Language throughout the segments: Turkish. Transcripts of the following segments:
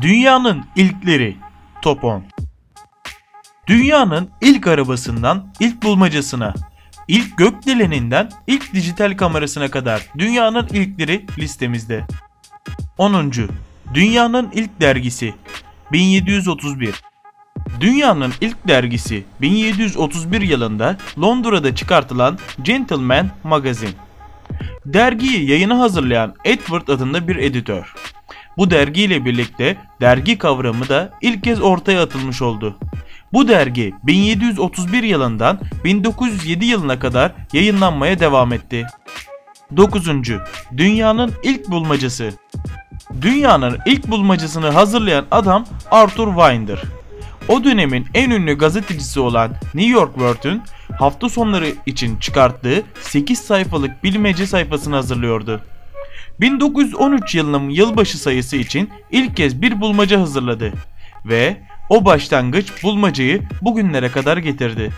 Dünyanın ilkleri Top 10 Dünyanın ilk arabasından ilk bulmacasına, ilk gökdeleninden ilk dijital kamerasına kadar dünyanın ilkleri listemizde. 10. Dünyanın ilk dergisi 1731 Dünyanın ilk dergisi 1731 yılında Londra'da çıkartılan Gentleman Magazine. Dergiyi yayına hazırlayan Edward adında bir editör. Bu dergiyle birlikte dergi kavramı da ilk kez ortaya atılmış oldu. Bu dergi 1731 yılından 1907 yılına kadar yayınlanmaya devam etti. 9. Dünyanın ilk bulmacası Dünyanın ilk bulmacasını hazırlayan adam Arthur Wein'dir. O dönemin en ünlü gazetecisi olan New York World'ün hafta sonları için çıkarttığı 8 sayfalık bilmece sayfasını hazırlıyordu. 1913 yılının yılbaşı sayısı için ilk kez bir bulmaca hazırladı ve o başlangıç bulmacayı bugünlere kadar getirdi.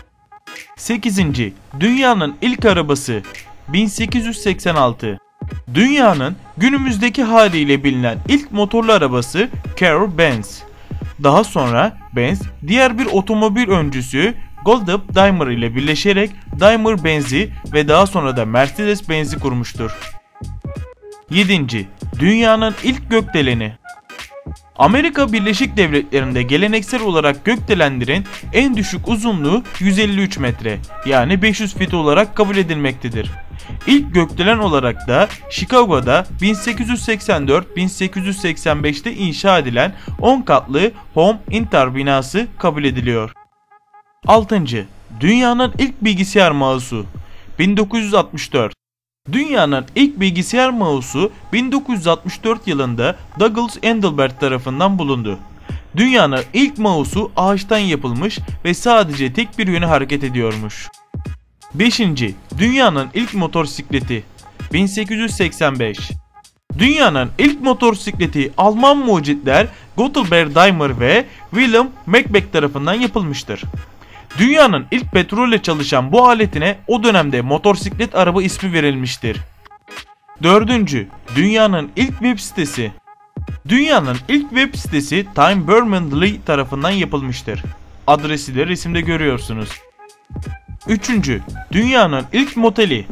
8. Dünyanın ilk arabası 1886 Dünyanın günümüzdeki haliyle bilinen ilk motorlu arabası Carroll Benz. Daha sonra Benz diğer bir otomobil öncüsü Goldup Daimler ile birleşerek Daimler Benz'i ve daha sonra da Mercedes Benz'i kurmuştur. 7. Dünyanın ilk gökdeleni Amerika Birleşik Devletleri'nde geleneksel olarak gökdelenlerin en düşük uzunluğu 153 metre yani 500 fit olarak kabul edilmektedir. İlk gökdelen olarak da Chicago'da 1884-1885'te inşa edilen 10 katlı Home Inter binası kabul ediliyor. 6. Dünyanın ilk bilgisayar mouse'u 1964 Dünyanın ilk bilgisayar mouse'u 1964 yılında Douglas Engelbart tarafından bulundu. Dünyanın ilk mouse'u ağaçtan yapılmış ve sadece tek bir yöne hareket ediyormuş. 5. Dünyanın ilk motosikleti 1885 Dünyanın ilk motosikleti Alman mucitler Gottlieb Daimler ve Wilhelm Maybach tarafından yapılmıştır. Dünyanın ilk petrolle çalışan bu aletine o dönemde motosiklet araba ismi verilmiştir. 4. Dünyanın ilk web sitesi Dünyanın ilk web sitesi Time Berners-Lee tarafından yapılmıştır. Adresi de resimde görüyorsunuz. 3. Dünyanın ilk moteli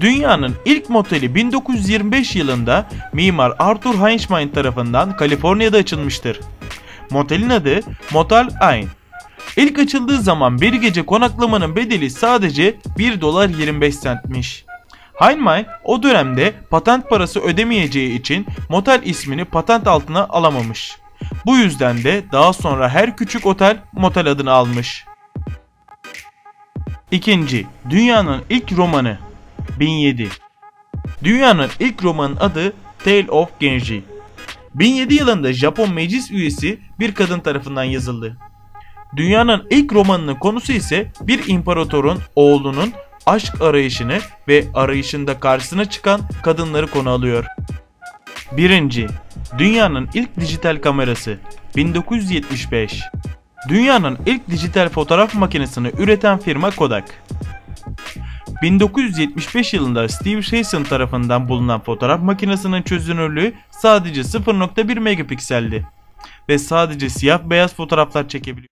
Dünyanın ilk moteli 1925 yılında mimar Arthur Heinzmann tarafından Kaliforniya'da açılmıştır. Motelin adı Motel Ein. İlk açıldığı zaman bir gece konaklamanın bedeli sadece 1 dolar 25 centmiş. Heinlein o dönemde patent parası ödemeyeceği için motel ismini patent altına alamamış. Bu yüzden de daha sonra her küçük otel motel adını almış. İkinci, dünyanın ilk romanı 1007. Dünyanın ilk romanın adı Tale of Genji. 1007 yılında Japon meclis üyesi bir kadın tarafından yazıldı. Dünyanın ilk romanının konusu ise bir imparatorun oğlunun aşk arayışını ve arayışında karşısına çıkan kadınları konu alıyor. 1. Dünyanın ilk dijital kamerası 1975 Dünyanın ilk dijital fotoğraf makinesini üreten firma Kodak. 1975 yılında Steve Shason tarafından bulunan fotoğraf makinesinin çözünürlüğü sadece 0.1 megapikseldi ve sadece siyah beyaz fotoğraflar çekebiliyor.